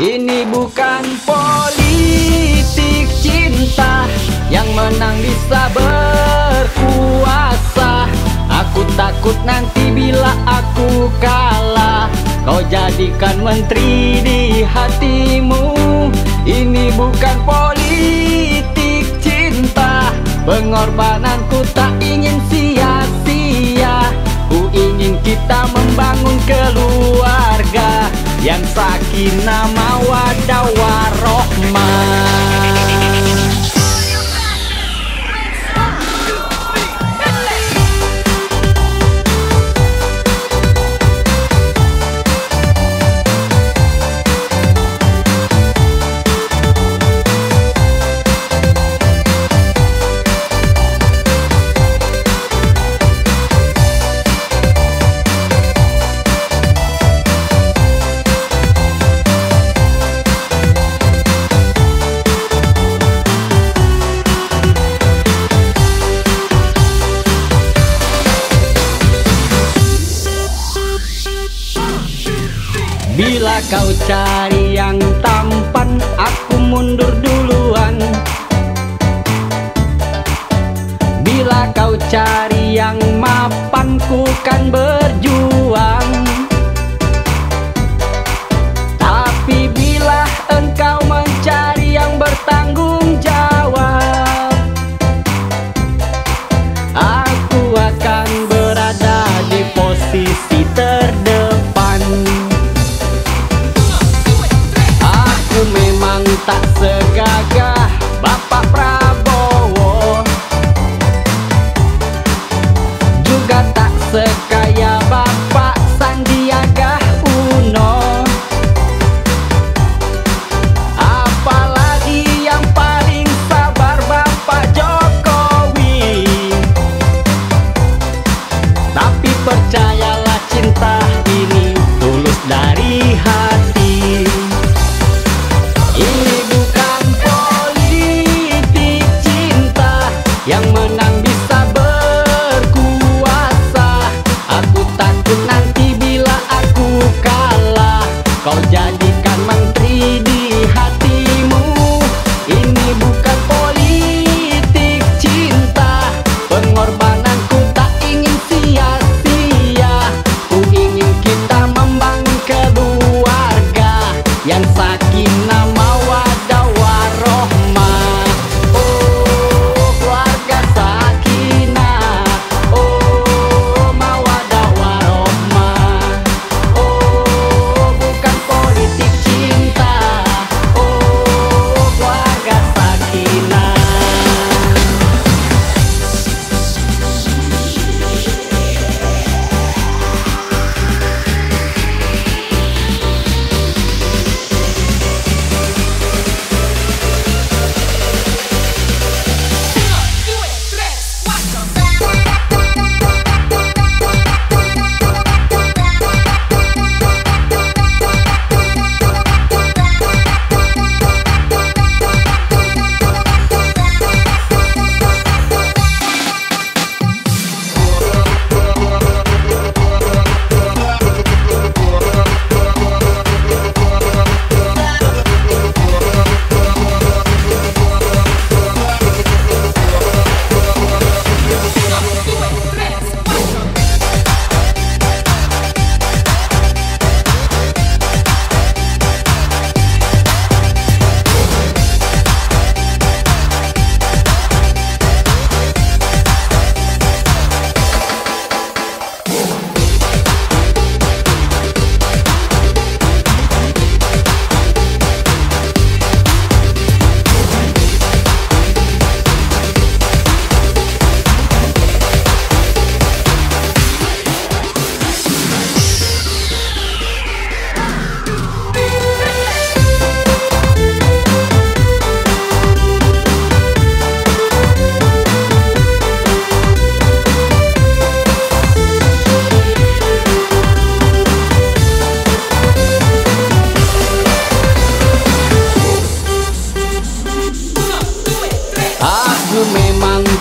Ini bukan politik cinta Yang menang bisa berkuasa. Aku takut nanti bila aku kalah Kau jadikan menteri di hatimu. Ini bukan politik cinta Pengorbananku nama wadawah kau cari yang tampan Aku mundur duluan. Bila kau cari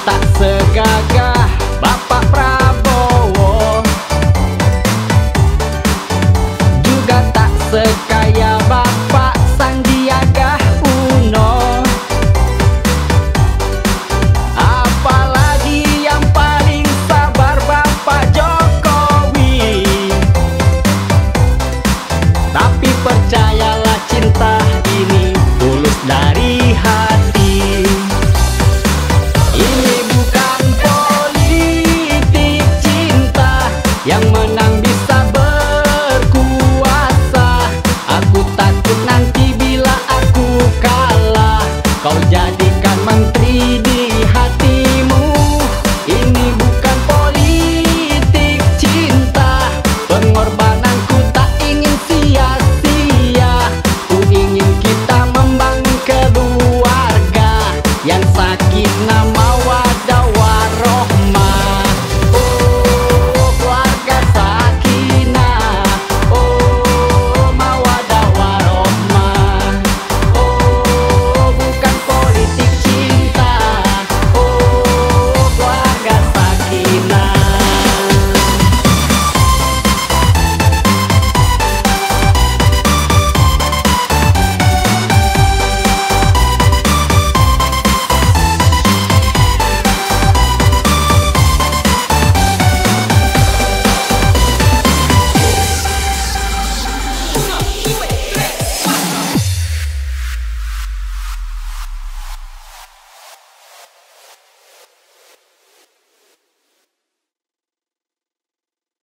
tak se menang bisa